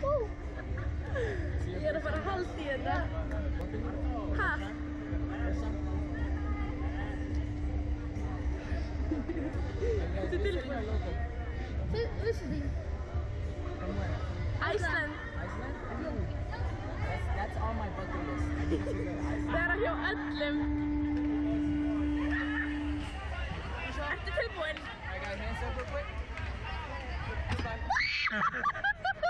Ég er að fara að halda í þetta. Hæ? Þetta er tilbúin. Þið vissu því. Æsland. Iceland? That's, on my bucket list. Það er hjá öllum. Ertu tilbúin? I got hands up real quick. Oh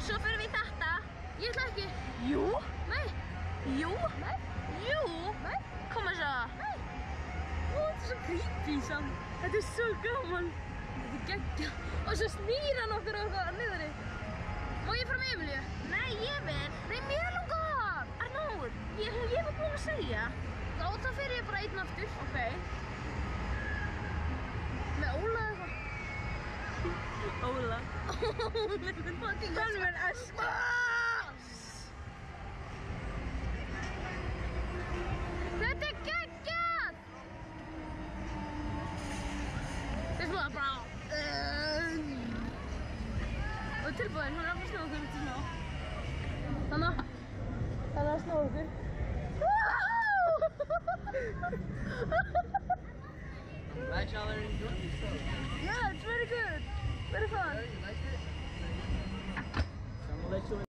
Og svo fyrir við þetta. Ég ætla ekki. Jú? Nei. Jú? Nei. Jú? Nei. Kom að sjá. Nei. Ó, þetta er svo creepy samt. Þetta er svo gaman. Þetta er geggja. Og svo snýr hann okkur á eitthvað niður. Má ég fara með Emilíu? Nei, ég vil. Nei, mér langar. Arnór, ég, ég var búin að segja. Þá þá fer ég bara einn aftur. Ok. Með Óla eða eitthvað. Óla. Hann verður ösku. Þetta er geggjað! Þetta er svona bara... Og tilbúin, hún er að snúa okkur. Þannig. Er að snúa okkur. Glad y'all are enjoying. Yeah, it's very good. Very fun. You liked it? I'm gonna let you